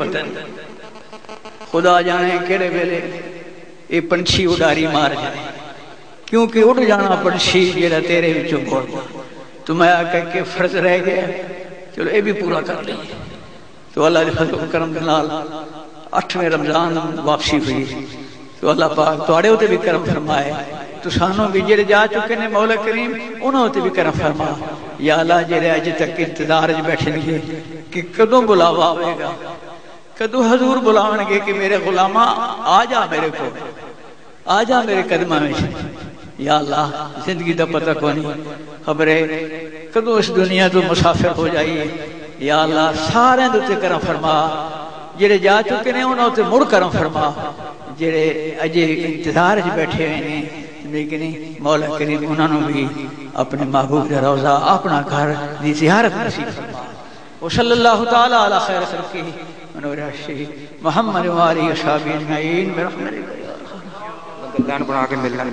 पता नहीं खुदा जाने केड़े वेले ये पंछी उडारी मार जाए। क्योंकि उड़ जाना पंछी जेड़ा तेरे विचों बोल तो मैं कह के फ़र्ज़ रह गया चलो, ये भी पूरा कर लीजिए तो अल्लाह के फजल करम के नाल अठवें रमज़ान वापसी हुई। तो अल्लाह पाक थोड़े उत्ते भी करम फरमाए। तो सानू भी जेड़े जा चुके ने मौला करीम उन्होंने उत्ते भी करम फरमा। या अल्लाह, जेड़े अज तक इंतज़ार बैठे ने, कि कदों बुलावा आवेगा? कदों हजूर बुलावणगे कि मेरे गुलामा आ जा मेरे को आ जा मेरे कदम या ज़िंदगी का पता को नहीं खबर, कदों इस दुनिया तो मुसाफिर हो जाइए या अल्लाह, सारे उत्ते करम फरमा। जेड़े जा चुके ने उन्होंने उत्ते मुड़ करम फरमा। जेड़े अजे इंतज़ार च बैठे हुए ने, लेकिन मौला करीम उन्होंने भी अपने महबूब का रोजा, अपना घर की जियारत नसीब फरमा। वसल अल्लाह ताला अला खैर खल्की। मनोराशी। मोहम्मद वाली अशाबीन में रहमत बना के मिलना